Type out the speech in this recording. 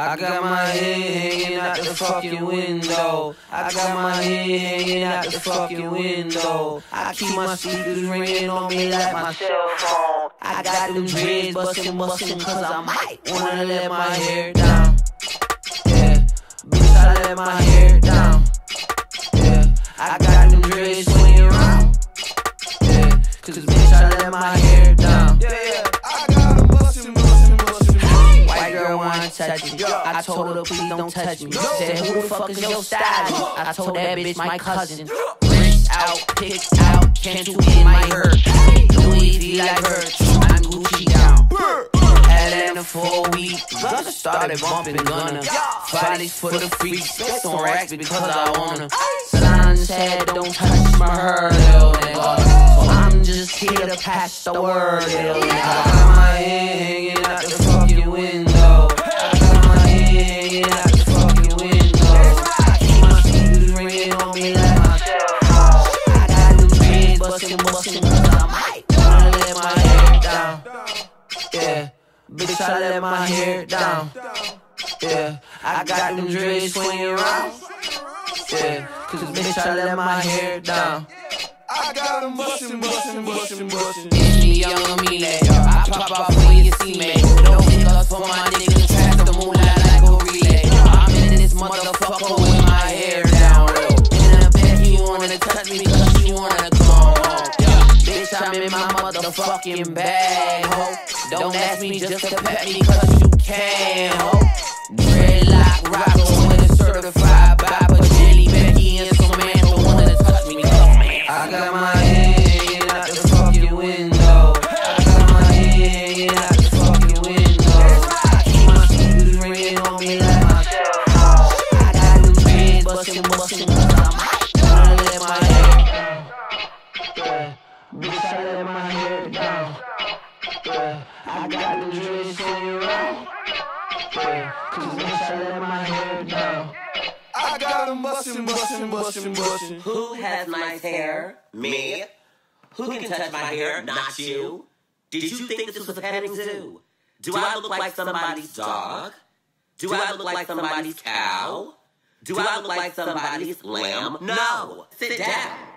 I got my head hanging out the fucking window. I got my head hanging out the fucking window. I keep my speakers ringing on me like my cell phone. I got them dreads bustin', bustin', cause I might wanna let my hair down. Yeah, bitch, I let my hair down. Yeah, I got them dreads swinging around. Yeah, cause bitch, I let my hair touch me. I told her please don't touch me. Said who the fuck is your stylist? I told that bitch my cousin. Rinsed out, picked out, Cantu in my hurt. Louis V like her, I'm Gucci down. Atlanta for a week, Gunna started bumping Gunna. Bodies for the freaks, spent on racks because I wanna. Son said don't touch my hair, little nigga. So I'm just here to pass the word, little nigga. I got bitch, I let my hair down. Yeah, I got them dreads swinging around. Yeah, cause bitch, I let my hair down. I got a bustin', bustin', bustin', bustin'. It's me, young me, I pop out when you see me. Don't pick us for my I'm in my motherfucking bag, ho. Don't ask me just to pet me cause you can, ho. Dreadlock rocker with a certified Baba Jelly Becky and some man don't wanna touch me, man. I got my head hanging out the fucking window. I got my head hanging out the fucking window. Keep my speakers ringing on me like my phone. I got them dreads bustin', bustin', bitch, I let my hair down. Yeah, I got them dreads swinging around. Yeah, cause bitch, I let my hair down. I got a bustin', bustin', bustin', bustin'. Who has nice hair? Me. Who can touch my hair? Not you. Did you think this was a petting zoo? Do I look like somebody's dog? Do I look like somebody's cow? Do I look like somebody's lamb? No. Sit down.